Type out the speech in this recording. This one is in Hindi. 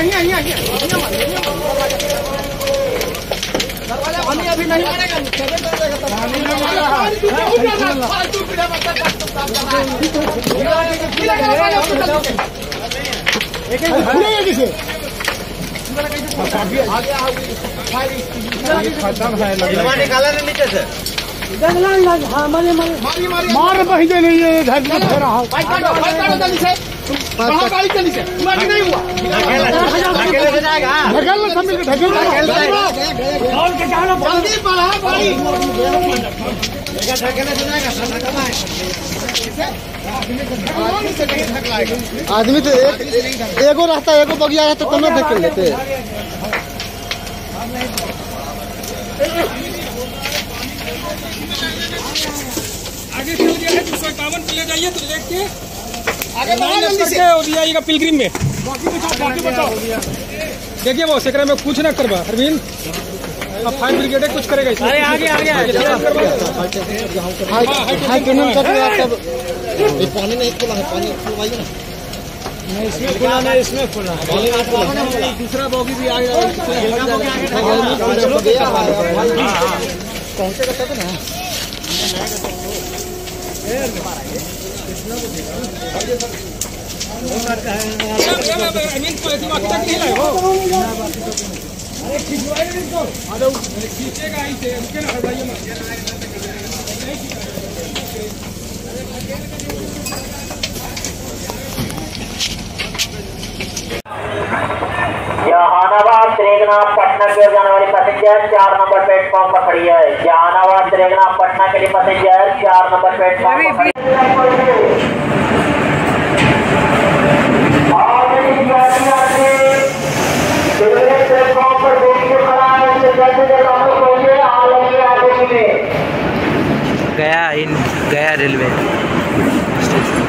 है निकाला नीचे से मार बहिजे नहीं है घर में फेरा हो अकेले से जाएगा ढकेल सब मिलकर ढकेल अकेले से जाएगा आदमी तो एक एगो रहता एगो बगिया रहता तो ना धकेल लेते आगे चल गया है दो सौ इक्यावन पे ले जाइए तो लेट के आगे करके जाएगा पिलग्रिम में। देखिए वो सेकरा में कुछ ना करवा अरविंद। अब फायर ब्रिगेड है कुछ करेगा इसमें। अरे आगे आगे हाई कैनन कर दिया तब पानी नहीं खुला है पानी खुलवाइए ना। इसमें खुला नहीं इसमें खुला। है दूसरा बोगी भी आ गया पहुंचेगा तब ना। खींचेगा ही। थे उसके ना हटाइए जहानाबाद त्रेगनाथ पटना की जाने वाली पैसेंजर चार नंबर प्लेटफॉर्म पर खड़ी है। जहानाबाद त्रेगनाथ पटना के लिए पैसेंजर चार नंबर प्लेटफॉर्म पर गया इन, गया रेलवे। स्टेशन